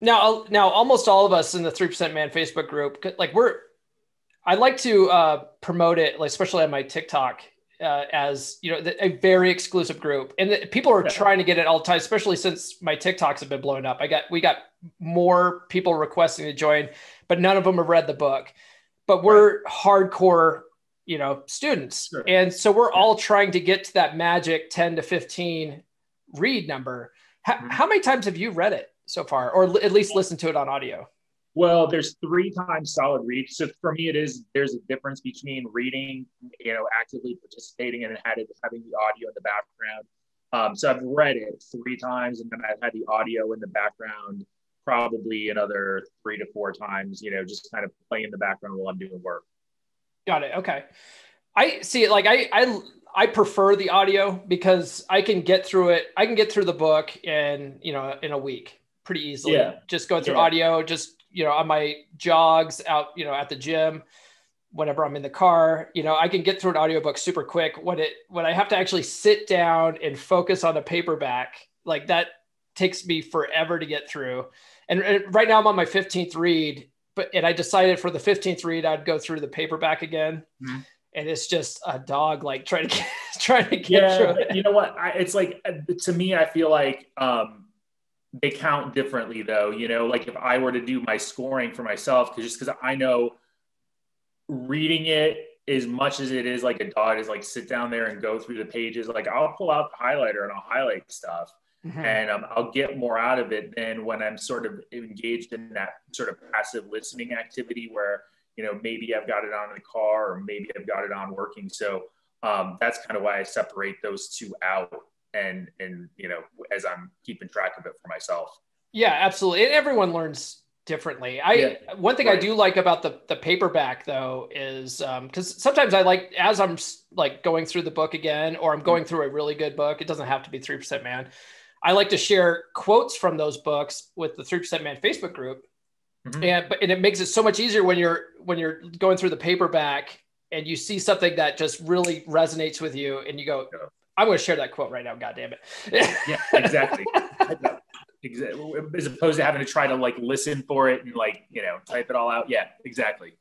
Now, now, almost all of us in the Three Percent Man Facebook group, like we're, I like to uh, promote it, like especially on my TikTok, uh, as you know, the, a very exclusive group, and the, people are yeah. trying to get it all the time, especially since my TikToks have been blowing up. I got we got more people requesting to join, but none of them have read the book. But we're right. hardcore, you know, students, sure. and so we're yeah. all trying to get to that magic ten to fifteen read number. H- mm-hmm. How many times have you read it? So far, or l- at least listen to it on audio? Well, there's three times solid read. So for me, it is there's a difference between reading, you know, actively participating and having the audio in the background. Um, so I've read it three times, and then I've had the audio in the background probably another three to four times. You know, just kind of playing in the background while I'm doing work. Got it. Okay. I see. it Like I, I I prefer the audio because I can get through it. I can get through the book in you know in a week pretty easily. Yeah. Just go through yeah. audio, just, you know, on my jogs out, you know, at the gym, whenever I'm in the car, you know, I can get through an audiobook super quick. When it, when I have to actually sit down and focus on a paperback, like that takes me forever to get through. And, and right now I'm on my 15th read, but, and I decided for the 15th read, I'd go through the paperback again. Mm-hmm and it's just a dog like trying to get trying to get yeah, through it. You know what? I, it's like to me, I feel like um, they count differently though you know like if i were to do my scoring for myself because just because i know reading it as much as it is like a dog is like sit down there and go through the pages like i'll pull out the highlighter and i'll highlight stuff mm-hmm. and um, i'll get more out of it than when i'm sort of engaged in that sort of passive listening activity where you know maybe i've got it on in the car or maybe i've got it on working so um, that's kind of why i separate those two out and and you know as i'm keeping track of it for myself. Yeah absolutely. And everyone learns differently. I yeah, one thing right. i do like about the the paperback though is um because sometimes i like as i'm like going through the book again or i'm going through a really good book it doesn't have to be 3% man i like to share quotes from those books with the 3% man facebook group. Mm-hmm. and but and it makes it so much easier when you're when you're going through the paperback and you see something that just really resonates with you and you go I'm going to share that quote right now. God damn it. yeah, exactly. As opposed to having to try to like listen for it and like, you know, type it all out. Yeah, exactly.